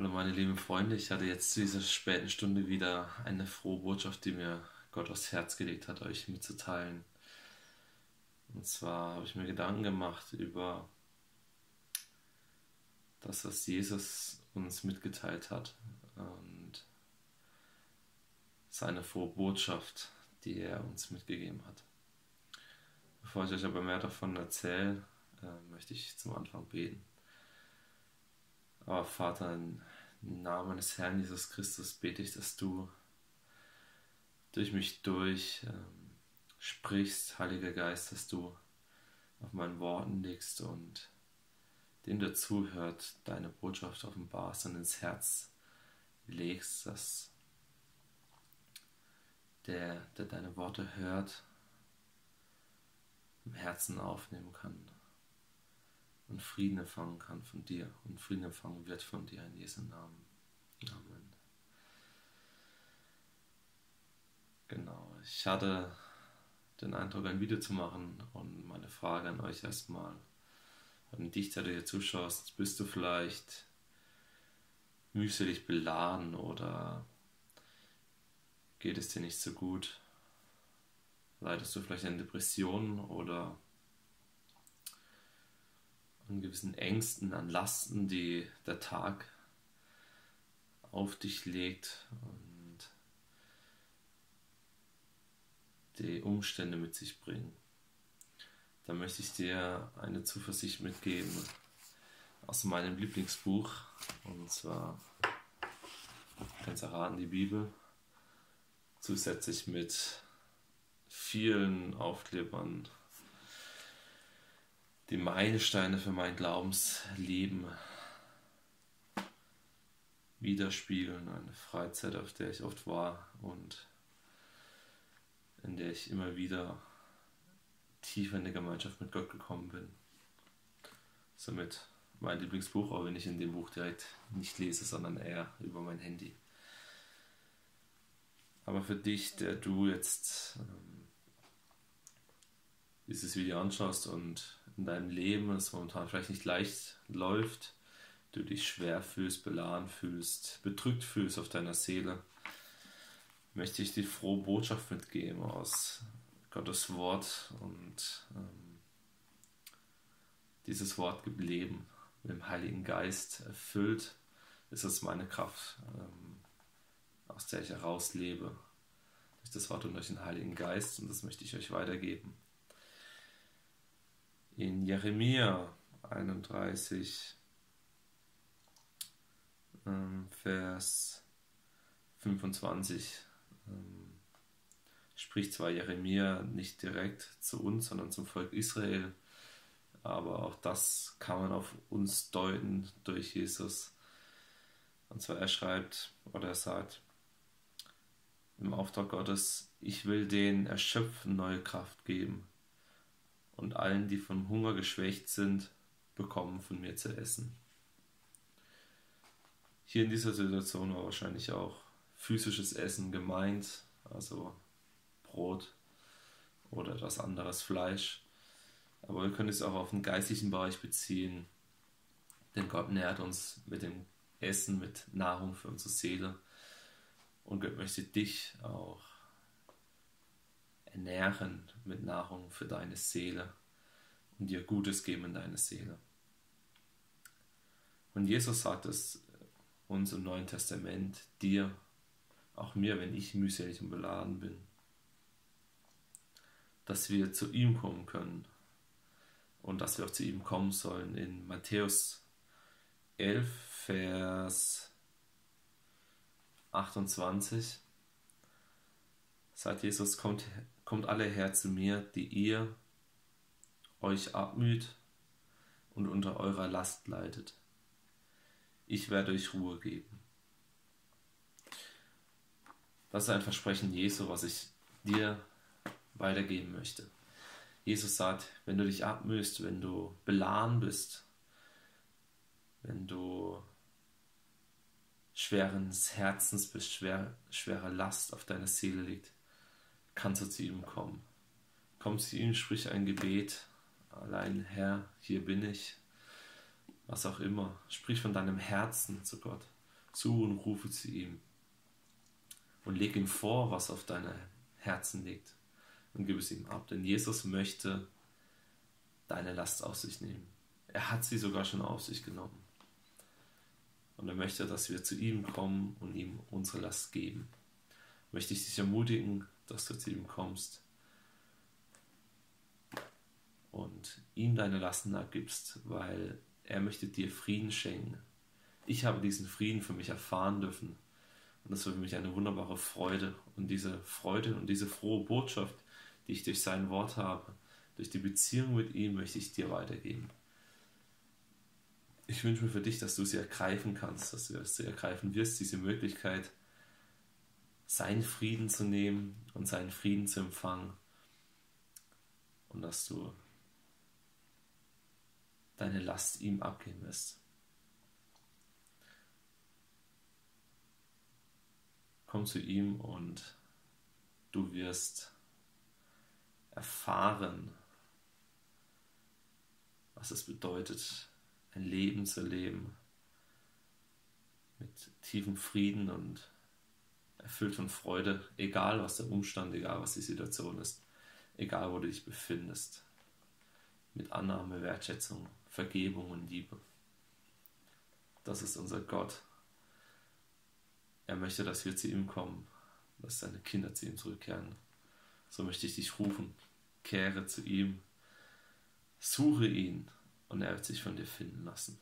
Hallo meine lieben Freunde, ich hatte jetzt zu dieser späten Stunde wieder eine frohe Botschaft, die mir Gott aufs Herz gelegt hat, euch mitzuteilen. Und zwar habe ich mir Gedanken gemacht über das, was Jesus uns mitgeteilt hat und seine frohe Botschaft, die er uns mitgegeben hat. Bevor ich euch aber mehr davon erzähle, äh, möchte ich zum Anfang beten. Aber Vater, im Namen des Herrn Jesus Christus bete ich, dass du durch mich durch ähm, sprichst, Heiliger Geist, dass du auf meinen Worten legst und dem, der zuhört, deine Botschaft offenbarst und ins Herz legst, dass der, der deine Worte hört, im Herzen aufnehmen kann und Frieden empfangen kann von dir und Frieden empfangen wird von dir in Jesu Namen. Amen. Genau, ich hatte den Eindruck, ein Video zu machen und meine Frage an euch erstmal, an dich, der du hier zuschaust, bist du vielleicht mühselig beladen oder geht es dir nicht so gut? Leidest du vielleicht an Depressionen oder an gewissen Ängsten, an Lasten, die der Tag auf dich legt und die Umstände mit sich bringen. Da möchte ich dir eine Zuversicht mitgeben aus meinem Lieblingsbuch und zwar kannst erraten, die Bibel, zusätzlich mit vielen Aufklebern die Meilensteine für mein Glaubensleben widerspiegeln. Eine Freizeit, auf der ich oft war und in der ich immer wieder tiefer in die Gemeinschaft mit Gott gekommen bin. Somit mein Lieblingsbuch, auch wenn ich in dem Buch direkt nicht lese, sondern eher über mein Handy. Aber für dich, der du jetzt ähm, dieses Video anschaust und in deinem Leben es momentan vielleicht nicht leicht läuft, du dich schwer fühlst, beladen fühlst, bedrückt fühlst auf deiner Seele, möchte ich die frohe Botschaft mitgeben aus Gottes Wort und ähm, dieses Wort gibt Leben. Mit dem Heiligen Geist erfüllt ist es meine Kraft, ähm, aus der ich herauslebe. Durch das Wort und durch den Heiligen Geist und das möchte ich euch weitergeben in Jeremia 31, ähm, Vers 25 ähm, spricht zwar Jeremia nicht direkt zu uns, sondern zum Volk Israel, aber auch das kann man auf uns deuten durch Jesus. Und zwar er schreibt oder er sagt im Auftrag Gottes, ich will den Erschöpfen neue Kraft geben und allen, die vom Hunger geschwächt sind, bekommen von mir zu essen. Hier in dieser Situation war wahrscheinlich auch physisches Essen gemeint, also Brot oder etwas anderes Fleisch. Aber wir können es auch auf den geistlichen Bereich beziehen, denn Gott nährt uns mit dem Essen, mit Nahrung für unsere Seele. Und Gott möchte dich auch ernähren mit Nahrung für deine Seele und dir Gutes geben in deine Seele. Und Jesus sagt es uns im Neuen Testament, dir, auch mir, wenn ich mühselig und beladen bin, dass wir zu ihm kommen können und dass wir auch zu ihm kommen sollen. In Matthäus 11, Vers 28 sagt Jesus, kommt, kommt alle her zu mir, die ihr euch abmüht und unter eurer Last leidet. Ich werde euch Ruhe geben. Das ist ein Versprechen Jesu, was ich dir weitergeben möchte. Jesus sagt, wenn du dich abmühst, wenn du beladen bist, wenn du schweren Herzens bist, schwer, schwere Last auf deiner Seele liegt, kannst du zu ihm kommen. Komm zu ihm, sprich ein Gebet allein Herr, hier bin ich, was auch immer. Sprich von deinem Herzen zu Gott Suche und rufe zu ihm. Und leg ihm vor, was auf deine Herzen liegt. Und gib es ihm ab. Denn Jesus möchte deine Last auf sich nehmen. Er hat sie sogar schon auf sich genommen. Und er möchte, dass wir zu ihm kommen und ihm unsere Last geben. Möchte ich dich ermutigen, dass du zu ihm kommst und ihm deine Lasten abgibst, weil er möchte dir Frieden schenken. Ich habe diesen Frieden für mich erfahren dürfen. Und das war für mich eine wunderbare Freude. Und diese Freude und diese frohe Botschaft, die ich durch sein Wort habe, durch die Beziehung mit ihm, möchte ich dir weitergeben. Ich wünsche mir für dich, dass du sie ergreifen kannst, dass du sie ergreifen wirst, diese Möglichkeit, seinen Frieden zu nehmen und seinen Frieden zu empfangen. Und dass du deine Last ihm abgeben wirst. Komm zu ihm und du wirst erfahren, was es bedeutet, ein Leben zu leben mit tiefem Frieden und erfüllt von Freude, egal was der Umstand, egal was die Situation ist, egal wo du dich befindest, mit Annahme, Wertschätzung Vergebung und Liebe. Das ist unser Gott. Er möchte, dass wir zu ihm kommen, dass seine Kinder zu ihm zurückkehren. So möchte ich dich rufen. Kehre zu ihm, suche ihn und er wird sich von dir finden lassen.